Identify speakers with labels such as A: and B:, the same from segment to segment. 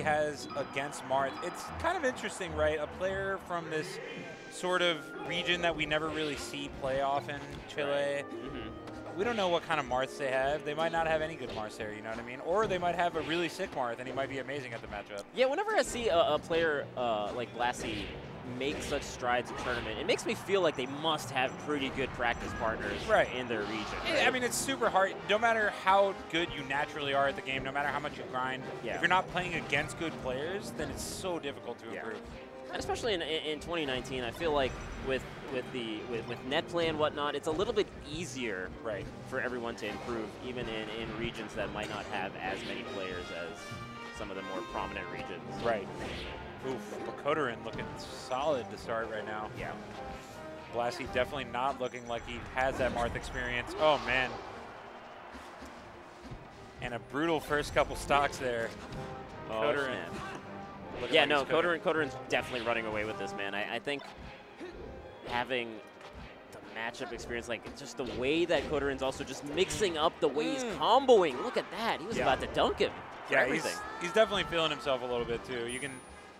A: Has against Marth, it's kind of interesting, right? A player from this sort of region that we never really see play often, Chile.
B: Mhm.
A: We don't know what kind of Marths they have. They might not have any good Marths there, you know what I mean? Or they might have a really sick Marth, and he might be amazing at the matchup.
B: Yeah, whenever I see a, a player uh, like Blassy make such strides in tournament, it makes me feel like they must have pretty good practice partners
A: Right.
B: in their region.
A: Yeah, I mean, it's super hard. No matter how good you naturally are at the game, no matter how much you grind,
B: Yeah.
A: if you're not playing against good players, then it's so difficult to
B: Yeah.
A: improve.
B: and especially in, in 2019, I feel like with with the with, with net play and whatnot, it's a little bit easier
A: Right.
B: for everyone to improve, even in, in regions that might not have as many players as some of the more prominent regions.
A: Right. Oof, but looking solid to start right now.
B: Yeah.
A: Blassy definitely not looking like he has that Marth experience. Oh, man. And a brutal first couple stocks there.
B: Oh,
A: Kodorin.
B: Yeah,
A: like
B: no. Kodorin, Kodorin's definitely running away with this, man. I, I think having the matchup experience, like just the way that Kodorin's also just mixing up the way he's
A: Mm.
B: comboing. Look at that. He was
A: Yeah.
B: about to dunk him.
A: Yeah,
B: everything.
A: he's, he's definitely feeling himself a little bit too. You can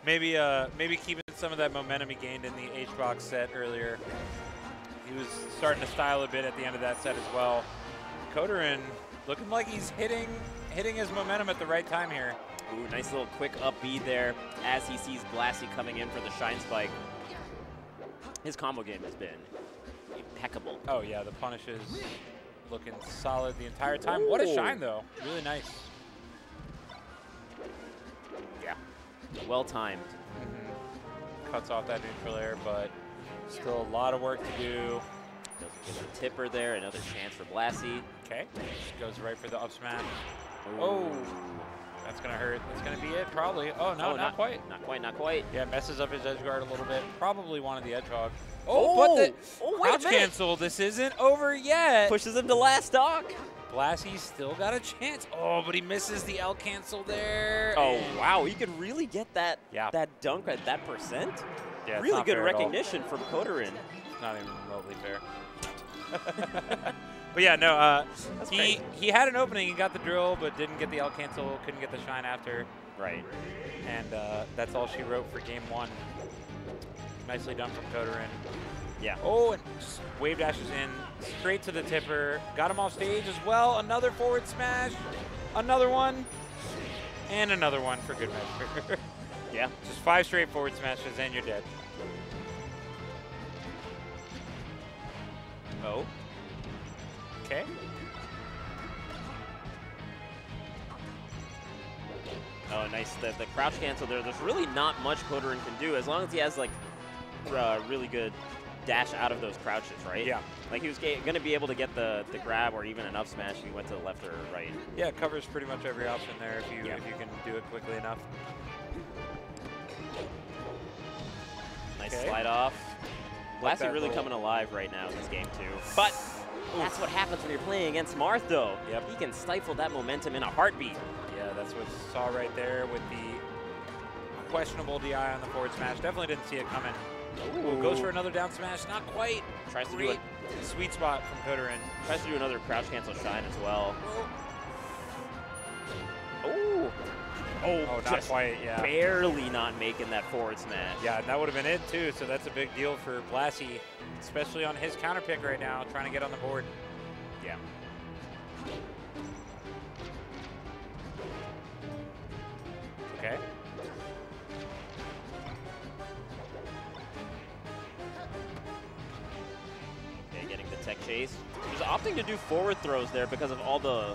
A: maybe uh, maybe keeping some of that momentum he gained in the H-Box set earlier. He was starting to style a bit at the end of that set as well. Kodorin looking like he's hitting hitting his momentum at the right time here.
B: Ooh, nice little quick up B there as he sees Blassy coming in for the Shine Spike. His combo game has been impeccable.
A: Oh yeah, the punishes looking solid the entire time. What a shine though. Really nice.
B: Well timed. Mm-hmm.
A: Cuts off that neutral air, but still a lot of work to do.
B: Doesn't get a tipper there. Another chance for Blassy.
A: Okay, goes right for the up smash. Oh. That's gonna hurt. That's gonna be it, probably. Oh no,
B: Oh,
A: not, quite.
B: Not quite, not quite.
A: Yeah, messes up his edge guard a little bit. Probably wanted the edge hog.
B: Oh,
A: but oh, the
B: oh, wait
A: crouch cancel. This isn't over yet.
B: Pushes him to last stock.
A: Blassy's still got a chance. Oh, but he misses the L cancel there.
B: Oh wow, he could really get that
A: Yeah.
B: that dunk at that percent.
A: Yeah,
B: really good
A: fair at all.
B: recognition from Kodorin.
A: Not even remotely fair. but yeah, no. Uh, he
B: great.
A: he had an opening. He got the drill, but didn't get the L cancel. Couldn't get the shine after.
B: Right.
A: And uh, that's all she wrote for game one. Nicely done from Kodorin.
B: Yeah.
A: Oh, and wave dashes in straight to the tipper. Got him off stage as well. Another forward smash. Another one. And another one for good measure.
B: Yeah.
A: just five straight forward smashes and you're dead.
B: Oh.
A: Okay.
B: Oh, nice. The, the crouch cancel there. There's really not much Kodorin can do as long as he has like uh, really good dash out of those crouches, right?
A: Yeah.
B: Like he was going to be able to get the, the grab or even an up smash if he went to the left or right.
A: Yeah, it covers pretty much every option there if you
B: Yeah.
A: if you can do it quickly enough.
B: Nice
A: Okay.
B: slide off.
A: Like
B: really
A: little-
B: coming alive right now in this game too. But that's what happens when you're playing against Marth though.
A: Yep.
B: He can stifle that momentum in a heartbeat.
A: Yeah, that's what saw right there with the questionable DI on the forward smash. Definitely didn't see it coming. Ooh, goes for another down smash. Not quite.
B: Tries to do
A: Great
B: it.
A: sweet spot from Kodorin.
B: Tries to do another crouch cancel shine as well. Oh. Oh,
A: Oh, not quite. Yeah.
B: barely not making that forward smash.
A: Yeah, and that would have been it too. So that's a big deal for Blassy, especially on his counter pick right now, trying to get on the board.
B: Getting the tech chase. He's opting to do forward throws there because of all the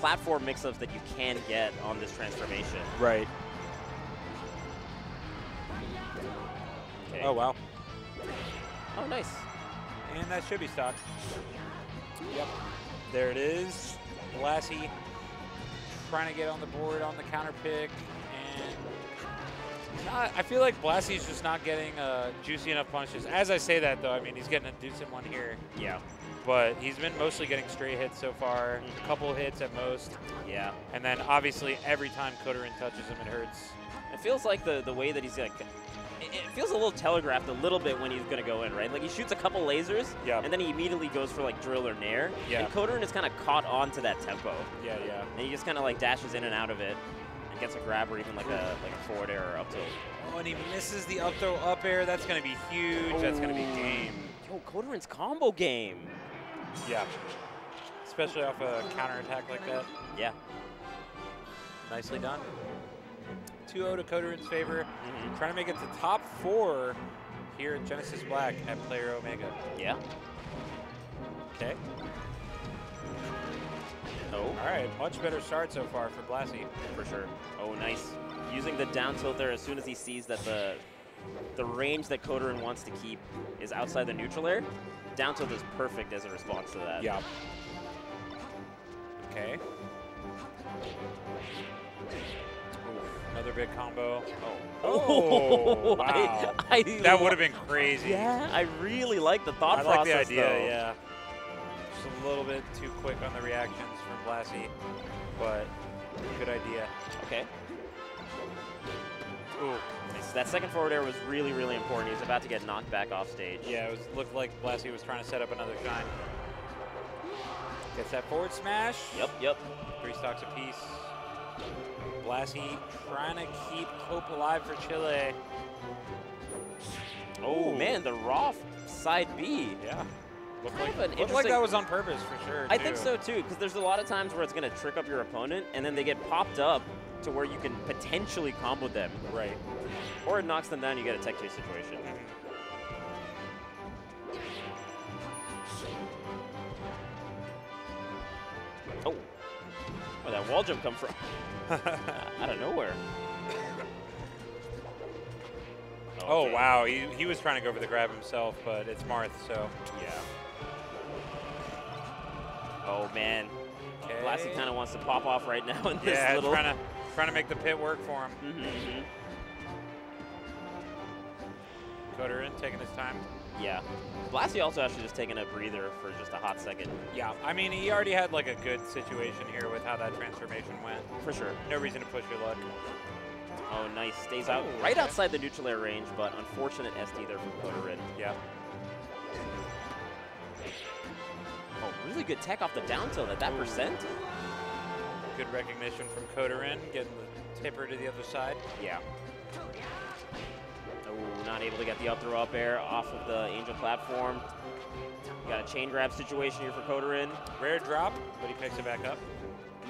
B: platform mix-ups that you can get on this transformation.
A: Right.
B: Okay.
A: Oh wow.
B: Oh, nice.
A: And that should be stock. Yep. There it is. Blassy trying to get on the board on the counter pick. And not, I feel like Blassy's just not getting uh, juicy enough punches. As I say that, though, I mean, he's getting a decent one here.
B: Yeah.
A: But he's been mostly getting straight hits so far. A couple hits at most.
B: Yeah.
A: And then, obviously, every time Kodorin touches him, it hurts.
B: It feels like the, the way that he's like, it, it feels a little telegraphed a little bit when he's going to go in, right? Like he shoots a couple lasers,
A: Yeah.
B: and then he immediately goes for like drill or nair.
A: Yeah.
B: And Kodorin is kind of caught on to that tempo.
A: Yeah, yeah.
B: And he just kind of like dashes in and out of it and gets a grab or even like a like a forward air or up tilt.
A: Oh, and he misses the up throw up air. That's going to be huge. That's going to be game.
B: Yo, Kodorin's combo game.
A: Yeah. Especially off a counterattack like that.
B: Yeah.
A: Nicely done. 2-0 to Kodorin's favor.
B: Mhm.
A: Trying to make it to top four here at Genesis Black at Player Omega.
B: Yeah.
A: Okay.
B: Oh,
A: All right. Much better start so far for Blassy.
B: for sure. Oh, nice. Using the down tilt there as soon as he sees that the the range that Kodorin wants to keep is outside the neutral air. Down tilt is perfect as a response to that.
A: Yeah. Okay. Another big combo. Oh. Oh, oh, wow.
B: I, I
A: That would have been crazy.
B: Yeah, I really like the thought
A: I like
B: process
A: the idea,
B: though.
A: yeah. Just a little bit too quick on the reactions from Blassy, but good idea.
B: Okay.
A: Ooh.
B: That second forward air was really, really important. He was about to get knocked back off stage.
A: Yeah, it was, looked like Blassy was trying to set up another shine. Gets that forward smash.
B: Yep, yep.
A: Three stocks apiece. Blassy trying to keep hope alive for Chile.
B: Oh
A: Ooh.
B: man, the raw side B.
A: Yeah. Looked like, looked like that was on purpose for sure.
B: I think so too, because there's a lot of times where it's going to trick up your opponent, and then they get popped up to where you can potentially combo them,
A: Right.
B: or it knocks them down. You get a tech chase situation. Mm-hmm. Oh, where that wall jump come from? Out of nowhere.
A: Oh,
B: Okay.
A: wow. He, he was trying to go for the grab himself, but it's Marth, so.
B: Yeah. Oh man,
A: Okay.
B: Blassy kind of wants to pop off right now in this
A: Yeah,
B: little.
A: trying to trying to make the pit work for him.
B: Mhm.
A: Kodorin taking his time.
B: Yeah. Blassy also actually just taking a breather for just a hot second.
A: Yeah, I mean, he already had like a good situation here with how that transformation went.
B: For sure.
A: No reason to push your luck.
B: Oh, nice. Stays out
A: Oh,
B: right
A: okay.
B: outside the neutral air range, but unfortunate SD there from Kodorin.
A: Yeah.
B: Oh, really good tech off the down tilt at that
A: Ooh.
B: percent.
A: Good recognition from Kodorin, getting the tipper to the other side.
B: Yeah. Oh, not able to get the up throw up air off of the Angel platform. Got a chain grab situation here for Kodorin.
A: Rare drop, but he picks it back up.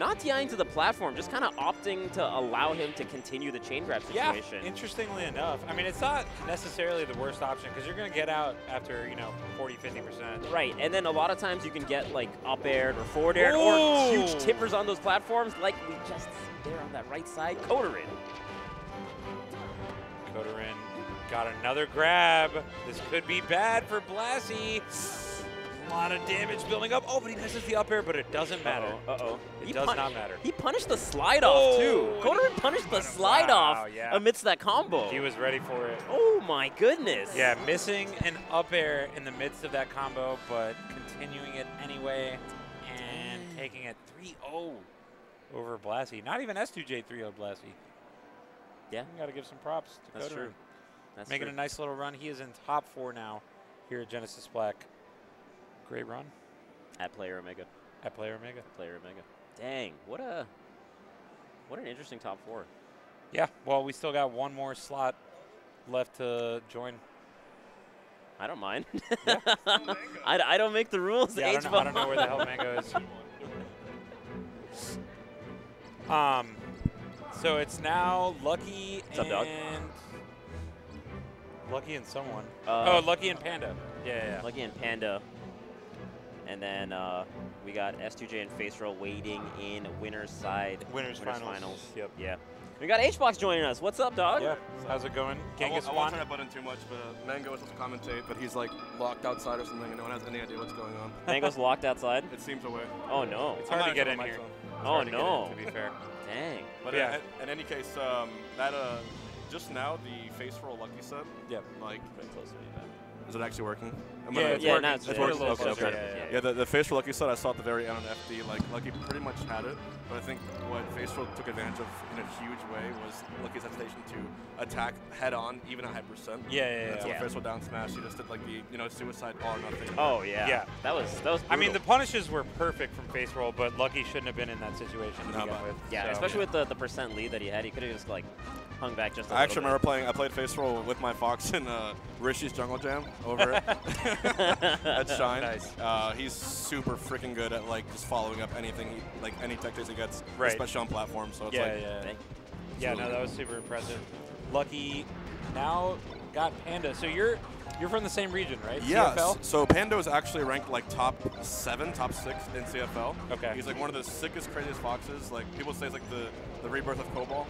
B: Not DIing to the platform, just kind of opting to allow him to continue the chain grab situation.
A: Yeah, interestingly enough. I mean, it's not necessarily the worst option because you're going to get out after, you know, 40, 50%.
B: Right, and then a lot of times you can get like up aired or forward aired or huge tippers on those platforms, like we just see there on that right side. Kodorin.
A: Kodorin got another grab. This could be bad for Blassy. A lot of damage building up. Oh, but he misses the up air, but it doesn't matter.
B: Uh oh.
A: It does not matter.
B: He punished the slide off too.
A: Oh,
B: Kodorin punished the
A: Wow,
B: slide off
A: yeah.
B: amidst that combo.
A: He was ready for it.
B: oh my goodness.
A: Yeah, missing an up air in the midst of that combo, but continuing it anyway and taking it 3-0 over Blassy. Not even S2J 3-0 Blassy.
B: Yeah.
A: Got to give some props to
B: That's
A: Kodorin.
B: true. That's
A: Making
B: true.
A: a nice little run. He is in top four now here at Genesis Black. Great run
B: at Player Omega.
A: at Player Omega.
B: At Player Omega. Dang, what a what an interesting top four.
A: Yeah, well, we still got one more slot left to join.
B: I don't mind. I, I don't make the rules.
A: Yeah, I don't, know, I don't know where the hell Mango is. Um, so it's now Lucky
B: What's up, dog?
A: and Lucky and someone.
B: Uh,
A: oh, Lucky and Panda. Yeah, yeah. yeah.
B: Lucky and Panda. And then uh, we got S2J and Face Roll waiting in winner's side.
A: Winners, finals. Yep.
B: Yeah. We got H-Box joining us. What's up, dog?
A: Yeah. How's it going?
C: I won't, I won't turn that button too much, but Mango is supposed to commentate, but he's like locked outside or something, and no one has any idea what's going on.
B: Mango's locked outside.
C: It seems away.
B: Oh, no.
A: It's
C: I'm
A: hard to get in here.
B: Oh,
A: hard to in,
B: no.
A: to be fair.
B: Dang.
C: But
A: Yeah.
C: uh, in any case, um, that uh, just now the face roll lucky set,
A: Yep.
C: like
B: Pretty close to me, man.
C: Is it actually working? Am
A: Yeah,
C: I-
A: it's
B: Yeah,
A: working.
B: now it's-
A: It's
B: it's
A: working a little
C: okay,
A: closer.
C: okay.
A: Yeah, yeah,
C: Yeah, the, the face for Lucky set I saw at the very end on FD. Like Lucky pretty much had it, but I think what Faithful took advantage of in a huge way was Lucky's hesitation to attack head on, even at high percent.
A: Yeah, yeah,
C: And so
A: yeah.
B: Yeah.
C: Faithful down smash, he just did like the you know suicide all or nothing.
B: Oh yeah.
A: Yeah.
B: That was that was.
A: I mean, the
B: brutal.
A: punishes were perfect from face roll, but Lucky shouldn't have been in that situation to
C: No,
A: begin with.
B: yeah,
A: so-
B: especially with the, the percent lead that he had, he could have just like hung back just. I
C: I actually remember playing. I played face roll with my fox in uh, Rishi's Jungle Jam over at Shine.
A: Nice.
C: Uh, he's super freaking good at like just following up anything, he, like any tech chase he gets,
A: Right.
C: especially on platforms. So it's
A: Yeah,
C: like,
A: yeah.
B: Dang.
A: Yeah, no, that was super impressive. Lucky now got Panda. So you're you're from the same region, right?
C: Yeah.
A: CFL?
C: So Pando is actually ranked like top seven, top six in CFL.
A: Okay.
C: He's like one of the sickest, craziest foxes. Like people say, it's like the the rebirth of Colbol.